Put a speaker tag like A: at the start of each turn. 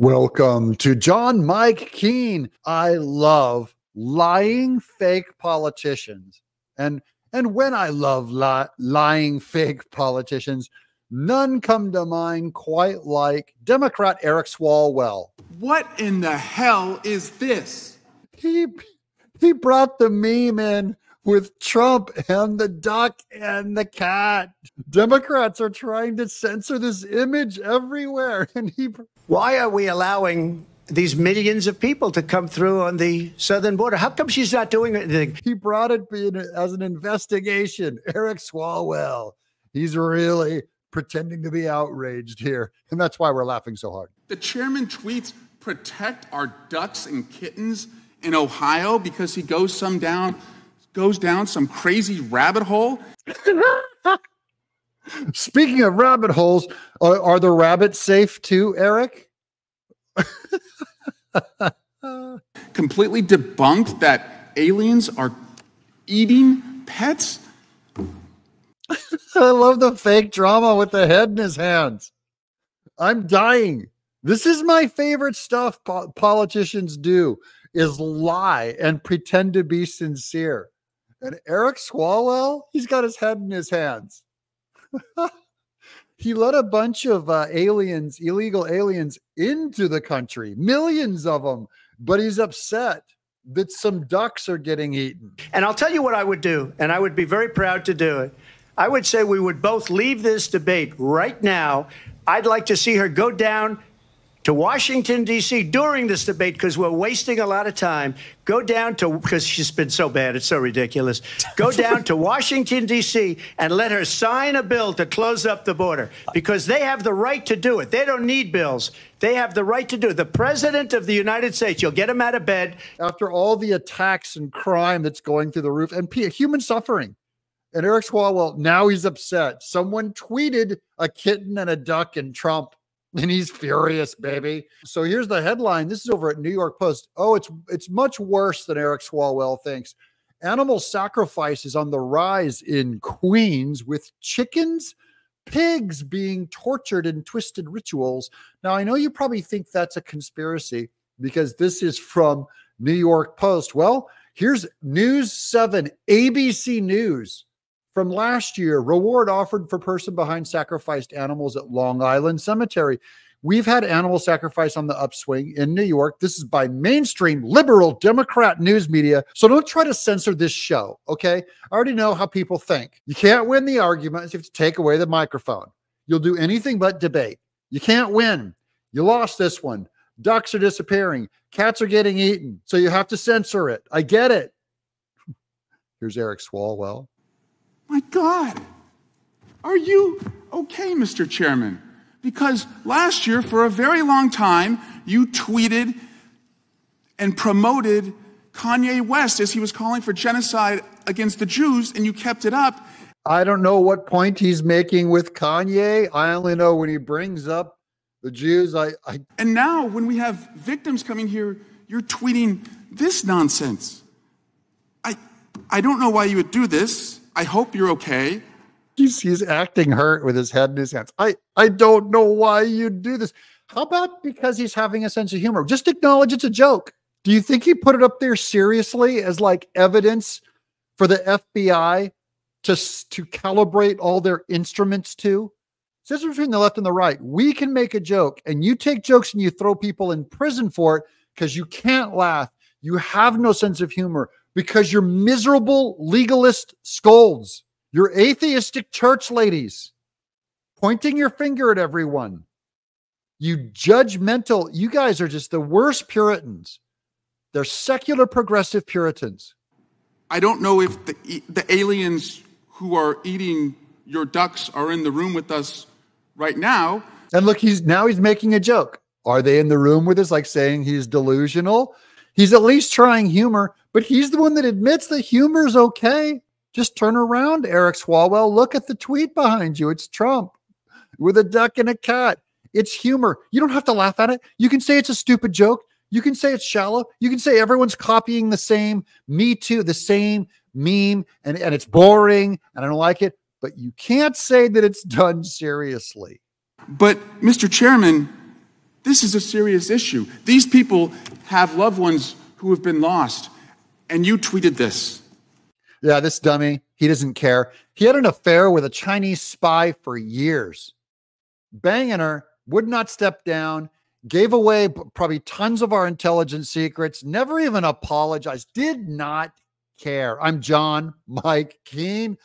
A: Welcome to John Mike Keen. I love lying fake politicians. And and when I love li- lying fake politicians, none come to mind quite like Democrat Eric Swalwell.
B: What in the hell is this?
A: He he brought the meme in with Trump and the duck and the cat. Democrats are trying to censor this image everywhere and he
C: why are we allowing these millions of people to come through on the southern border? How come she's not doing anything?
A: He brought it as an investigation. Eric Swalwell. He's really pretending to be outraged here. And that's why we're laughing so hard.
B: The chairman tweets protect our ducks and kittens in Ohio because he goes some down goes down some crazy rabbit hole.
A: Speaking of rabbit holes, are, are the rabbits safe too, Eric?
B: Completely debunked that aliens are eating pets.
A: I love the fake drama with the head in his hands. I'm dying. This is my favorite stuff po- politicians do is lie and pretend to be sincere. And Eric Swalwell, he's got his head in his hands. he let a bunch of uh, aliens, illegal aliens, into the country, millions of them, but he's upset that some ducks are getting eaten.
C: And I'll tell you what I would do, and I would be very proud to do it. I would say we would both leave this debate right now. I'd like to see her go down to Washington, D.C. during this debate because we're wasting a lot of time. Go down to, because she's been so bad, it's so ridiculous. Go down to Washington, D.C. and let her sign a bill to close up the border because they have the right to do it. They don't need bills. They have the right to do it. The President of the United States, you'll get him out of bed.
A: After all the attacks and crime that's going through the roof and human suffering. And Eric Swalwell, now he's upset. Someone tweeted a kitten and a duck and Trump and he's furious, baby. So here's the headline. This is over at New York Post. Oh, it's it's much worse than Eric Swalwell thinks. Animal sacrifice is on the rise in Queens with chickens, pigs being tortured in twisted rituals. Now, I know you probably think that's a conspiracy because this is from New York Post. Well, here's News 7, ABC News from last year reward offered for person behind sacrificed animals at Long Island Cemetery. We've had animal sacrifice on the upswing in New York. This is by mainstream liberal Democrat news media. So don't try to censor this show, okay? I already know how people think. You can't win the arguments. You have to take away the microphone. You'll do anything but debate. You can't win. You lost this one. Ducks are disappearing. Cats are getting eaten. So you have to censor it. I get it. Here's Eric Swalwell.
B: My God, are you okay, Mr. Chairman? Because last year, for a very long time, you tweeted and promoted Kanye West as he was calling for genocide against the Jews, and you kept it up.
A: I don't know what point he's making with Kanye. I only know when he brings up the Jews. I, I
B: and now when we have victims coming here, you're tweeting this nonsense. I I don't know why you would do this. I hope you're okay.
A: He's, he's acting hurt with his head in his hands. I, I don't know why you do this. How about because he's having a sense of humor? Just acknowledge it's a joke. Do you think he put it up there seriously as like evidence for the FBI to, to calibrate all their instruments to? It's between the left and the right. We can make a joke, and you take jokes and you throw people in prison for it because you can't laugh. You have no sense of humor because you're miserable legalist scolds. You're atheistic church ladies pointing your finger at everyone. You judgmental, you guys are just the worst Puritans. They're secular progressive Puritans.
B: I don't know if the, the aliens who are eating your ducks are in the room with us right now.
A: And look, he's now he's making a joke. Are they in the room with us, like saying he's delusional? He's at least trying humor, but he's the one that admits that humor's okay. Just turn around, Eric Swalwell. Look at the tweet behind you. It's Trump with a duck and a cat. It's humor. You don't have to laugh at it. You can say it's a stupid joke. You can say it's shallow. You can say everyone's copying the same Me Too, the same meme, and, and it's boring and I don't like it. But you can't say that it's done seriously.
B: But, Mr. Chairman, This is a serious issue. These people have loved ones who have been lost, and you tweeted this.
A: Yeah, this dummy, he doesn't care. He had an affair with a Chinese spy for years. Banging her, would not step down, gave away probably tons of our intelligence secrets, never even apologized, did not care. I'm John Mike Keen.